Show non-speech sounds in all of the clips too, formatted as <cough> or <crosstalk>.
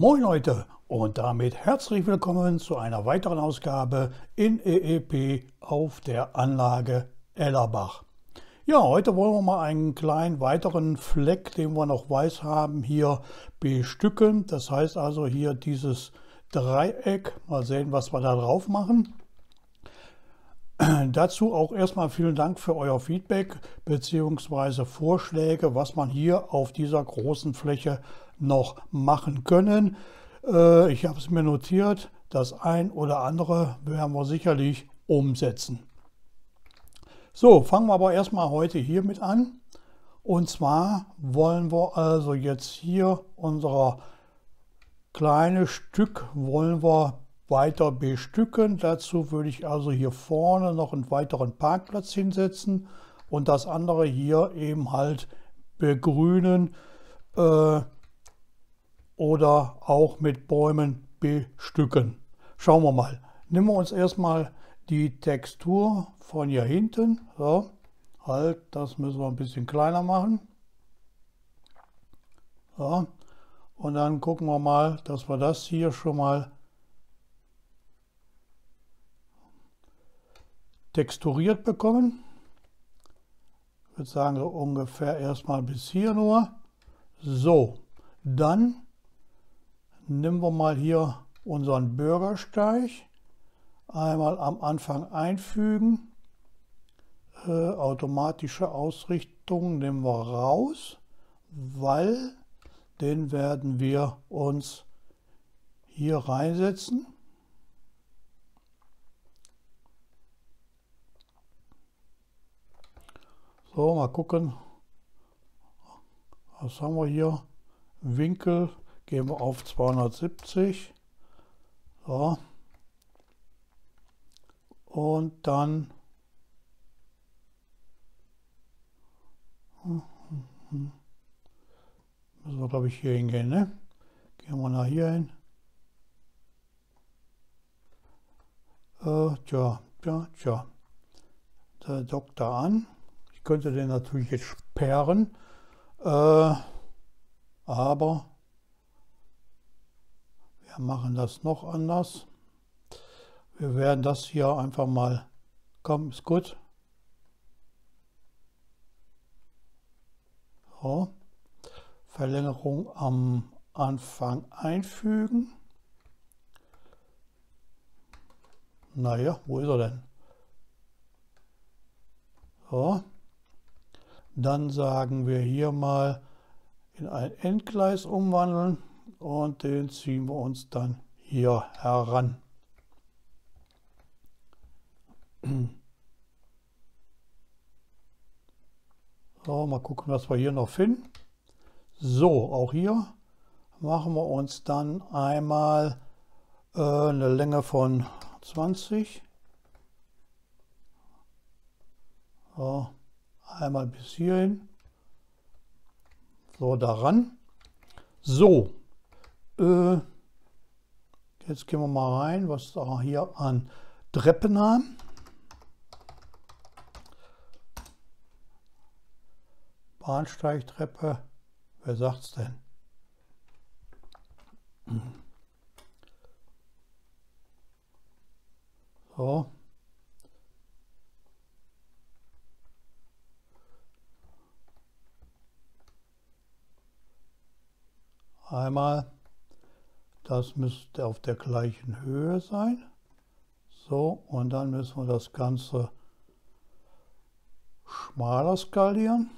Moin Leute und damit herzlich willkommen zu einer weiteren Ausgabe in EEP auf der Anlage Ellerbach. Ja, heute wollen wir mal einen kleinen weiteren Fleck, den wir noch weiß haben, hier bestücken. Das heißt also hier dieses Dreieck. Mal sehen, was wir da drauf machen. <clears throat> Dazu auch erstmal vielen Dank für euer Feedback bzw. Vorschläge, was man hier auf dieser großen Fläche noch machen können. Äh, ich habe es mir notiert, das ein oder andere werden wir sicherlich umsetzen. So, fangen wir aber erstmal heute hiermit an. Und zwar wollen wir also jetzt hier unser kleines Stück wollen wir weiter bestücken. Dazu würde ich also hier vorne noch einen weiteren Parkplatz hinsetzen und das andere hier eben halt begrünen äh, oder auch mit Bäumen bestücken. Schauen wir mal. Nehmen wir uns erstmal die Textur von hier hinten. So, halt, das müssen wir ein bisschen kleiner machen. So, und dann gucken wir mal, dass wir das hier schon mal texturiert bekommen. Ich würde sagen, so ungefähr erstmal bis hier nur. So, dann nehmen wir mal hier unseren Bürgersteig. Einmal am Anfang einfügen. Äh, automatische Ausrichtung nehmen wir raus, weil den werden wir uns hier reinsetzen. So, mal gucken. Was haben wir hier? Winkel gehen wir auf 270. So. Und dann müssen wir, glaube ich, hier hingehen. Ne? Gehen wir nach hier hin. Äh, tja, tja, tja. Der Doktor an. Ich könnte den natürlich jetzt sperren, äh, aber wir machen das noch anders. Wir werden das hier einfach mal, komm, ist gut. So. Verlängerung am Anfang einfügen. Naja, wo ist er denn? So. Dann sagen wir hier mal in ein Endgleis umwandeln und den ziehen wir uns dann hier heran. <clears throat> So, mal gucken, was wir hier noch finden. So, auch hier machen wir uns dann einmal äh, eine Länge von 20. So, einmal bis hierhin. So, daran. So, jetzt gehen wir mal rein, was da hier an Treppen haben. Bahnsteigtreppe, wer sagt's denn? So. Einmal, das müsste auf der gleichen Höhe sein. So, und dann müssen wir das Ganze schmaler skalieren.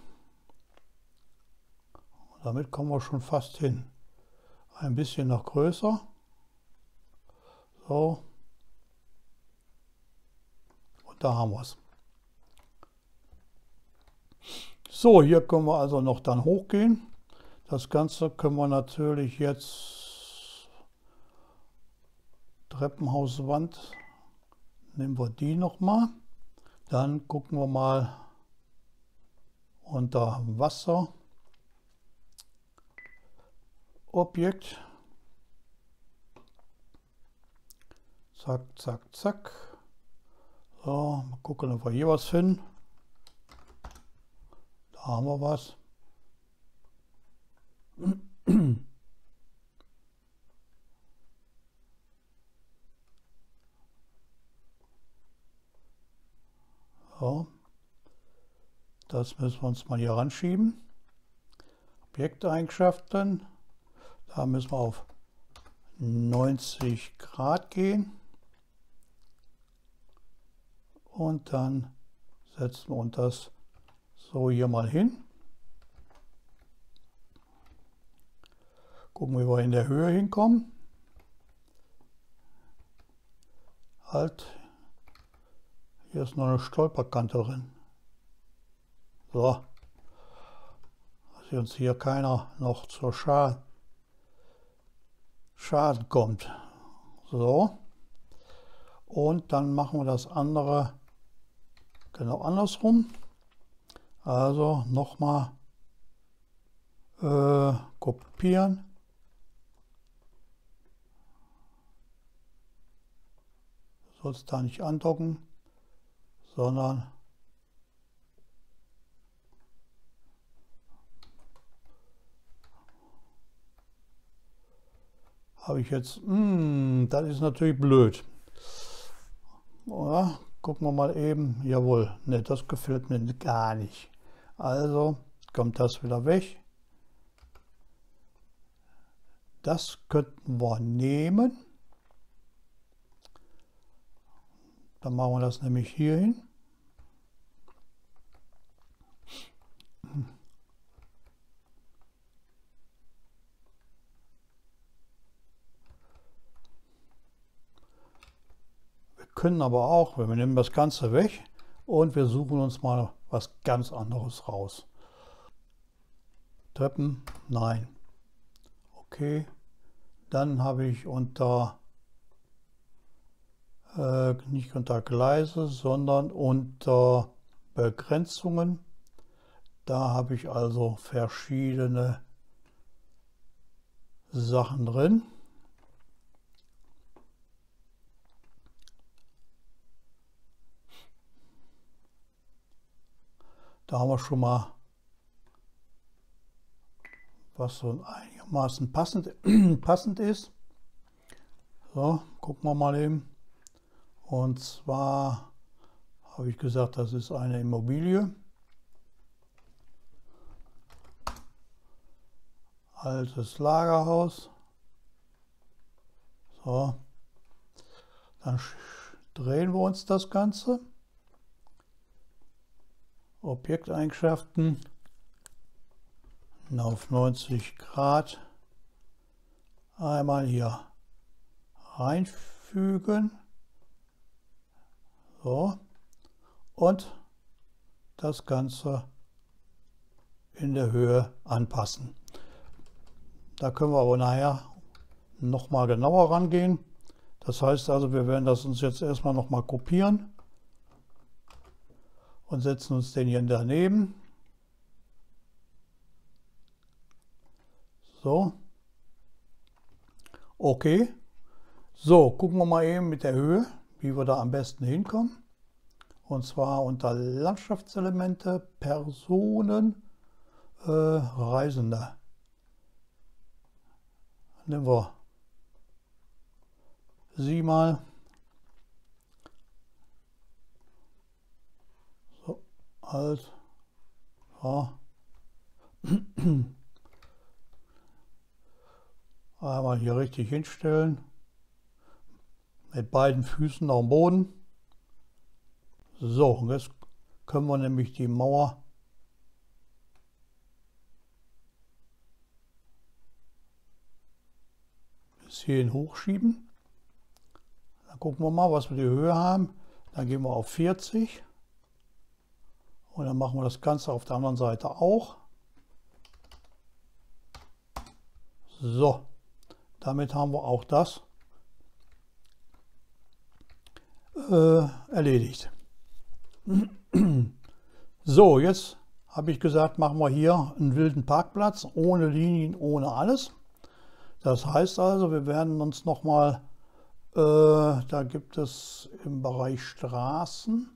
Und damit kommen wir schon fast hin. Ein bisschen noch größer. So. Und da haben wir es. So, hier können wir also noch dann hochgehen. Das Ganze können wir natürlich jetzt Treppenhauswand, nehmen wir die nochmal. Dann gucken wir mal unter Wasser. Objekt. Zack, zack, zack. So, mal gucken, ob wir hier was finden. Da haben wir was. So. Das müssen wir uns mal hier ranschieben. Objekteigenschaften. Da müssen wir auf 90 Grad gehen. Und dann setzen wir uns das so hier mal hin. Gucken, wie wir in der Höhe hinkommen. Halt, hier ist noch eine Stolperkante drin. So, dass uns hier keiner noch zur Schaden, Schaden kommt. So, und dann machen wir das andere genau andersrum. Also nochmal äh, kopieren. Sollst da nicht andocken, sondern habe ich jetzt, mh, hm, das ist natürlich blöd. Ja, gucken wir mal eben, jawohl, ne, das gefällt mir gar nicht. Also kommt das wieder weg. Das könnten wir nehmen. Dann machen wir das nämlich hier hin. Wir können aber auch, wir nehmen das Ganze weg und wir suchen uns mal was ganz anderes raus. Treppen, nein. Okay, dann habe ich unter äh, nicht unter Gleise, sondern unter Begrenzungen. Da habe ich also verschiedene Sachen drin. Da haben wir schon mal was so einigermaßen passend, <clears throat> passend ist. So, gucken wir mal eben. Und zwar habe ich gesagt, das ist eine Immobilie. Altes Lagerhaus. So, dann drehen wir uns das Ganze. Objekteigenschaften auf 90 Grad einmal hier reinfügen. So. Und das Ganze in der Höhe anpassen. Da können wir aber nachher noch mal genauer rangehen. Das heißt also, wir werden das uns jetzt erstmal noch mal kopieren und setzen uns den hier daneben. So. Okay. So, gucken wir mal eben mit der Höhe wie wir da am besten hinkommen. Und zwar unter Landschaftselemente, Personen, äh, Reisende. Nehmen wir sie mal. So, alt. Ja. Einmal hier richtig hinstellen mit beiden Füßen dem Boden. So, und jetzt können wir nämlich die Mauer bis hierhin hochschieben. Dann gucken wir mal, was wir die Höhe haben. Dann gehen wir auf 40 und dann machen wir das Ganze auf der anderen Seite auch. So, damit haben wir auch das äh, erledigt. <clears throat> So, jetzt habe ich gesagt, machen wir hier einen wilden Parkplatz, ohne Linien, ohne alles. Das heißt also, wir werden uns nochmal, äh, da gibt es im Bereich Straßen,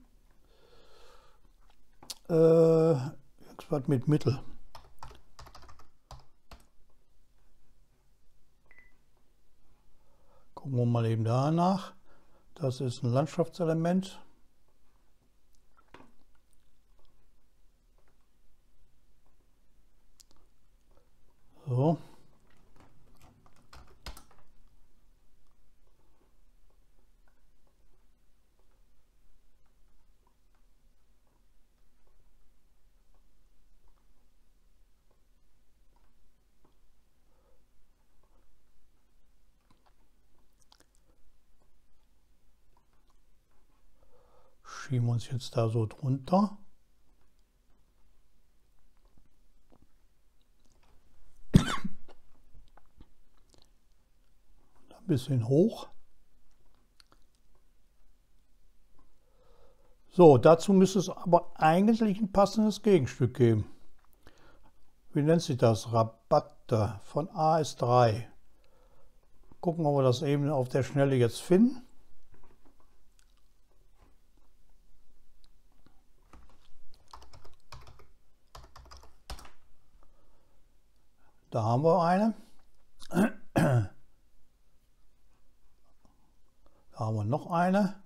äh, was mit Mittel. Gucken wir mal eben danach. Das ist ein Landschaftselement. So. Schieben uns jetzt da so drunter. Ein bisschen hoch. So, dazu müsste es aber eigentlich ein passendes Gegenstück geben. Wie nennt sich das? Rabatte von AS3. Gucken, ob wir das eben auf der Schnelle jetzt finden. Da haben wir eine. Da haben wir noch eine.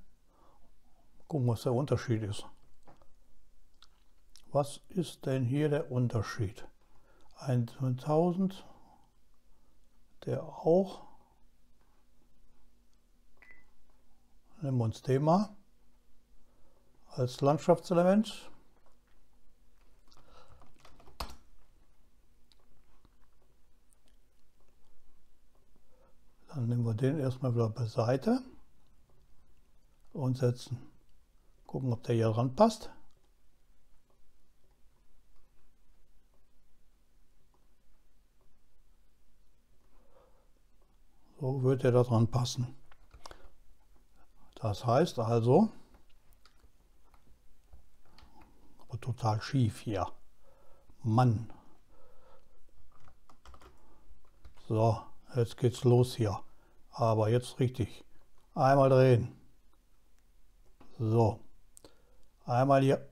Gucken, was der Unterschied ist. Was ist denn hier der Unterschied? 1000, der auch. Nehmen wir uns mal als Landschaftselement. Dann nehmen wir den erstmal wieder beiseite und setzen. Gucken, ob der hier dran passt. So wird er da dran passen. Das heißt also, total schief hier. Mann. So. Jetzt geht's los hier. Aber jetzt richtig. Einmal drehen. So. Einmal hier,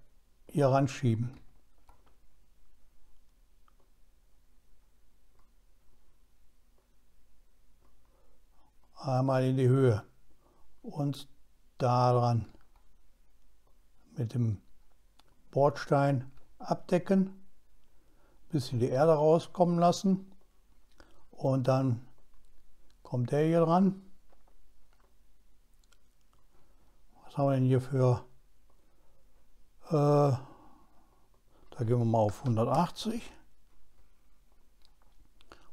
hier ranschieben. Einmal in die Höhe. Und daran mit dem Bordstein abdecken. Bisschen die Erde rauskommen lassen. Und dann kommt der hier dran. Was haben wir denn hier für? Äh, da gehen wir mal auf 180.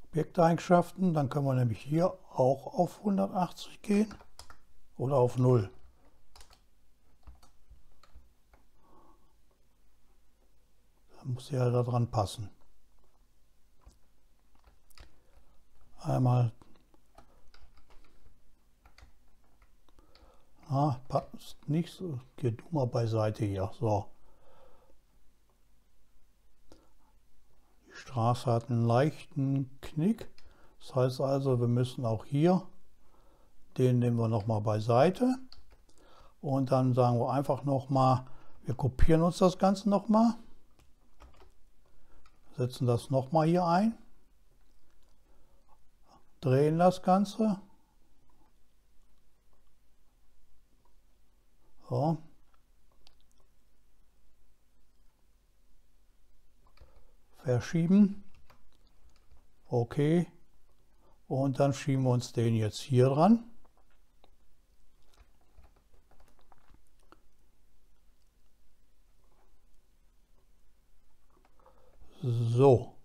Objekteigenschaften, dann können wir nämlich hier auch auf 180 gehen oder auf 0. Da muss ja da dran passen. Einmal Ah, passt nicht so. Geh du mal beiseite hier. So. Die Straße hat einen leichten Knick. Das heißt also, wir müssen auch hier, den nehmen wir nochmal beiseite. Und dann sagen wir einfach nochmal, wir kopieren uns das Ganze nochmal. Setzen das nochmal hier ein. Drehen das Ganze. So. Verschieben. Okay. Und dann schieben wir uns den jetzt hier dran. So.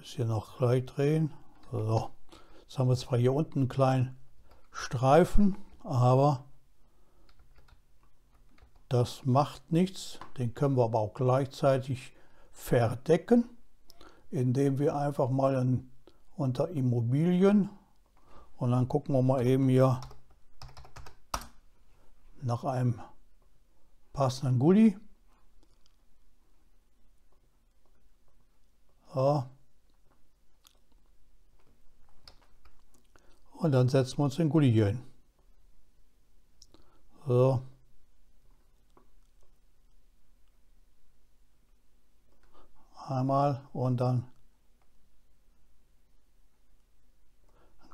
Bisschen noch gleich drehen. So. Jetzt haben wir zwar hier unten einen kleinen Streifen, aber das macht nichts. Den können wir aber auch gleichzeitig verdecken, indem wir einfach mal in, unter Immobilien und dann gucken wir mal eben hier nach einem passenden Gully. So. Und dann setzen wir uns den Gully hier hin. So. Einmal und dann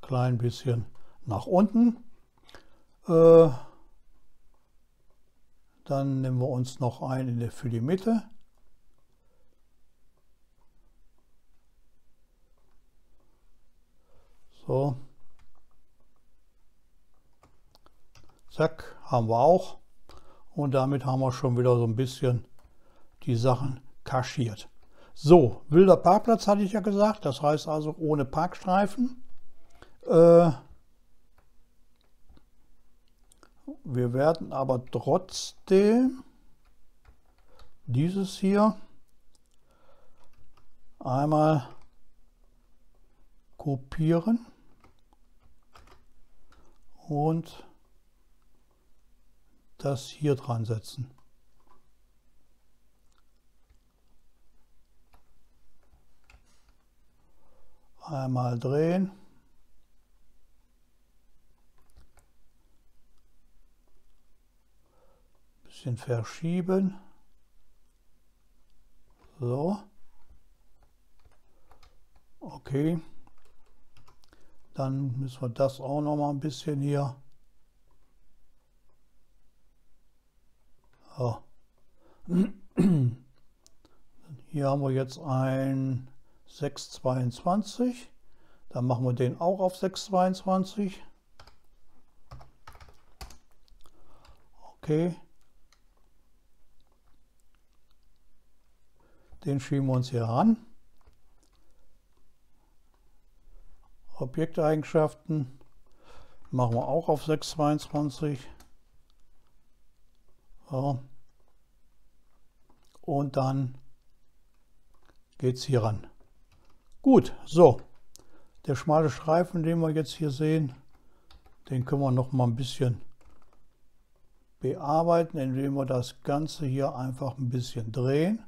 klein bisschen nach unten. Äh, dann nehmen wir uns noch ein für die Mitte. So. Zack, haben wir auch. Und damit haben wir schon wieder so ein bisschen die Sachen kaschiert. So, wilder Parkplatz hatte ich ja gesagt. Das heißt also ohne Parkstreifen. Äh, wir werden aber trotzdem dieses hier einmal kopieren und das hier dran setzen. Einmal drehen. Bisschen verschieben. So. Okay. Dann müssen wir das auch noch mal ein bisschen hier. So. <clears throat> Hier haben wir jetzt ein 622. Dann machen wir den auch auf 622. Okay. Den schieben wir uns hier ran. Objekteigenschaften machen wir auch auf 622. So. Und dann geht es hier ran. Gut, so. Der schmale Streifen, den wir jetzt hier sehen, den können wir noch mal ein bisschen bearbeiten, indem wir das Ganze hier einfach ein bisschen drehen.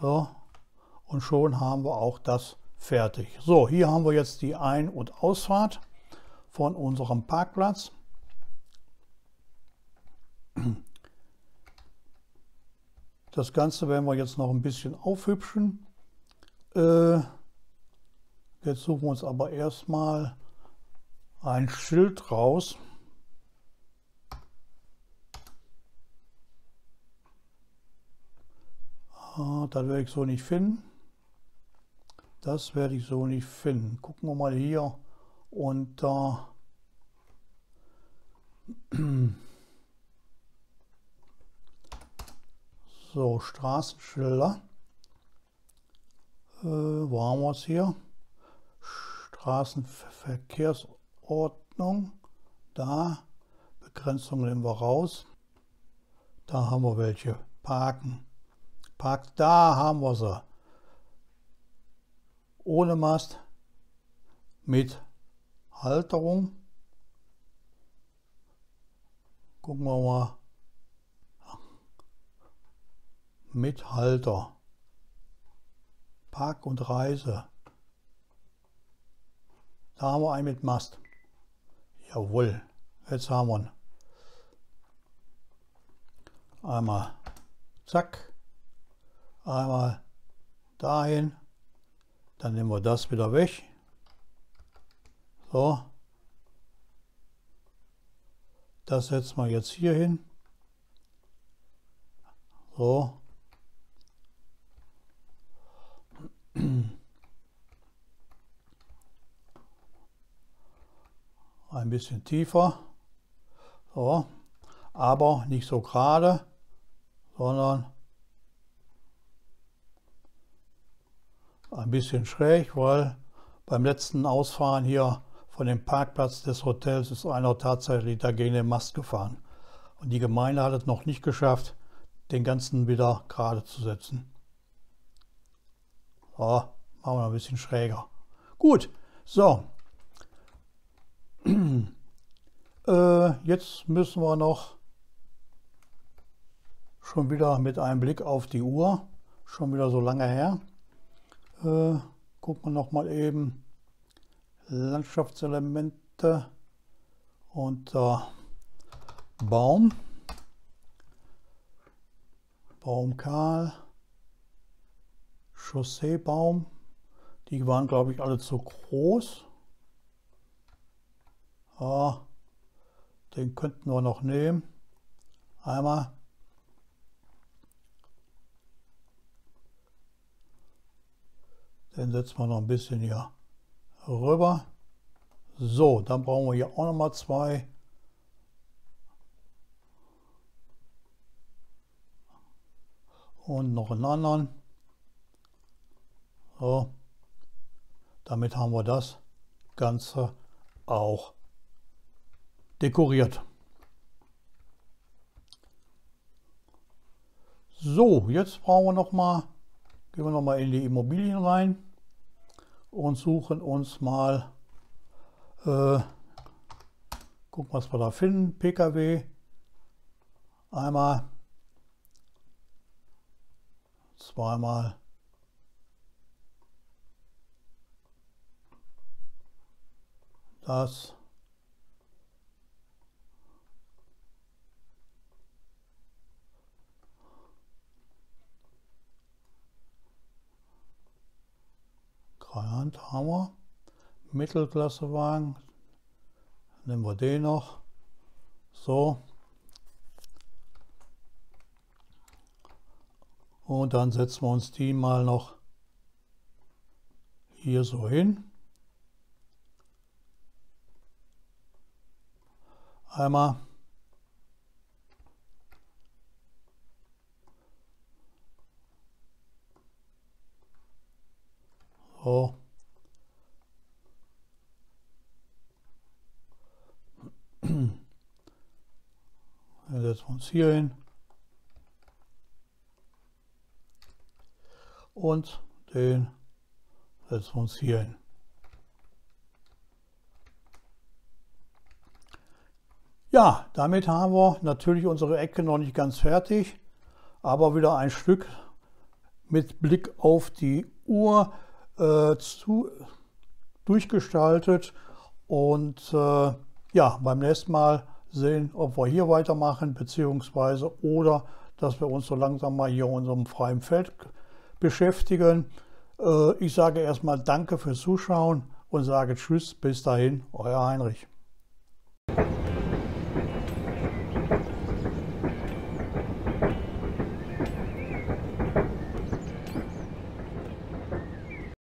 So. Und schon haben wir auch das fertig. So, hier haben wir jetzt die Ein- und Ausfahrt von unserem Parkplatz. Das Ganze werden wir jetzt noch ein bisschen aufhübschen. Äh, jetzt suchen wir uns aber erstmal ein Schild raus. Ah, das werde ich so nicht finden. Das werde ich so nicht finden. Gucken wir mal hier unter <clears throat> so Straßenschilder. Äh, wo haben wir es hier? Straßenverkehrsordnung. Da. Begrenzung nehmen wir raus. Da haben wir welche. Parken. Park, da haben wir sie. Ohne Mast. Mit Halterung. Gucken wir mal. Mit Halter. Park und Reise. Da haben wir einen mit Mast. Jawohl, jetzt haben wir ihn. Einmal zack, einmal dahin, dann nehmen wir das wieder weg. So, das setzen wir jetzt hier hin. So, <clears throat> ein bisschen tiefer, so, aber nicht so gerade, sondern ein bisschen schräg, weil beim letzten Ausfahren hier von dem Parkplatz des Hotels ist einer tatsächlich dagegen den Mast gefahren. Und die Gemeinde hat es noch nicht geschafft, den ganzen wieder gerade zu setzen. So, machen wir ein bisschen schräger. Gut, so, <clears throat> äh, jetzt müssen wir noch schon wieder mit einem Blick auf die Uhr, schon wieder so lange her. Äh, gucken wir noch mal eben Landschaftselemente unter Baum, Baumkahl, Chausseebaum. Die waren, glaube ich, alle zu groß. Ja, den könnten wir noch nehmen. Einmal. Den setzen wir noch ein bisschen hier rüber. So, dann brauchen wir hier auch noch mal zwei. Und noch einen anderen. So. Damit haben wir das Ganze auch dekoriert. So, jetzt brauchen wir noch mal, gehen wir noch mal in die Immobilien rein und suchen uns mal, äh, gucken, was wir da finden. PKW, einmal, zweimal, haben wir. Mittelklassewagen. Nehmen wir den noch. So. Und dann setzen wir uns die mal noch hier so hin. Einmal. So. Dann setzen wir uns hier hin. Und den setzen wir uns hier hin. Ja, damit haben wir natürlich unsere Ecke noch nicht ganz fertig, aber wieder ein Stück mit Blick auf die Uhr äh, zu, durchgestaltet und äh, ja, beim nächsten Mal sehen, ob wir hier weitermachen, beziehungsweise oder dass wir uns so langsam mal hier in unserem freien Feld beschäftigen. Äh, ich sage erstmal Danke fürs Zuschauen und sage Tschüss, bis dahin, euer Heinrich.